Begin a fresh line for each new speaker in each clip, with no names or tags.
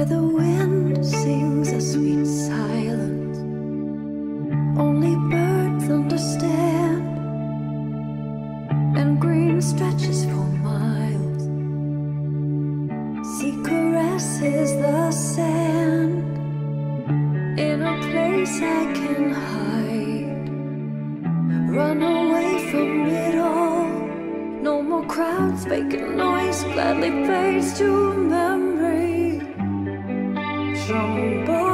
where the wind sings a sweet silence. Only birds understand and green stretches for miles. Sea caresses the sand. In a place i can hide. Run away from it all. No more crowds making noise. Gladly fades to memory somebody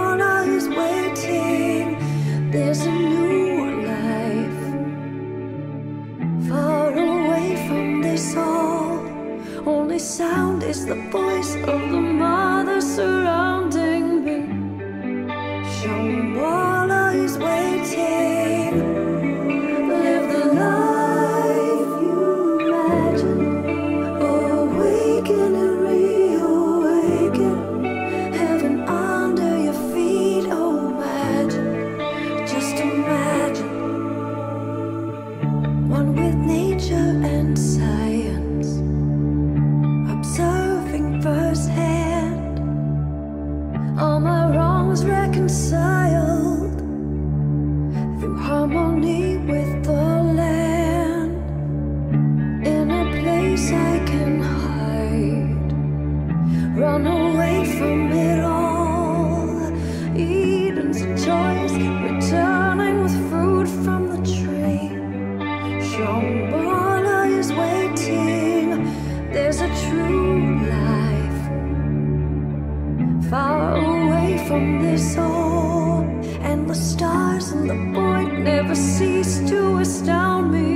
from their soul, and the stars and the void never cease to astound me.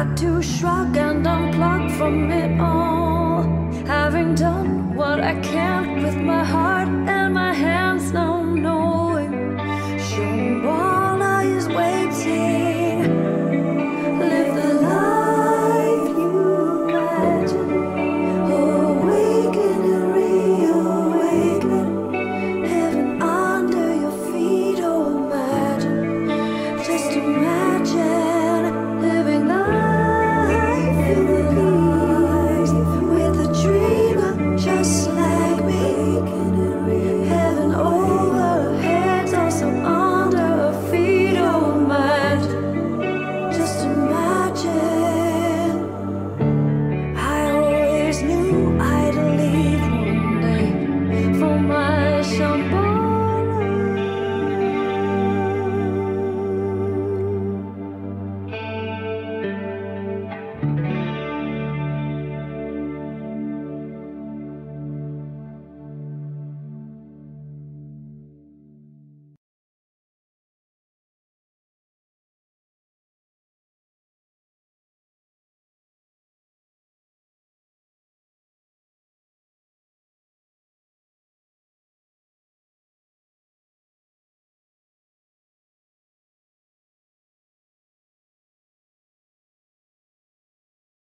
had to shrug and unplug from it all. Having done what I can with my heart and my hands, now knowing shown is waiting. Live the life you imagine. Awaken and reawaken. Heaven under your feet, oh imagine, just imagine.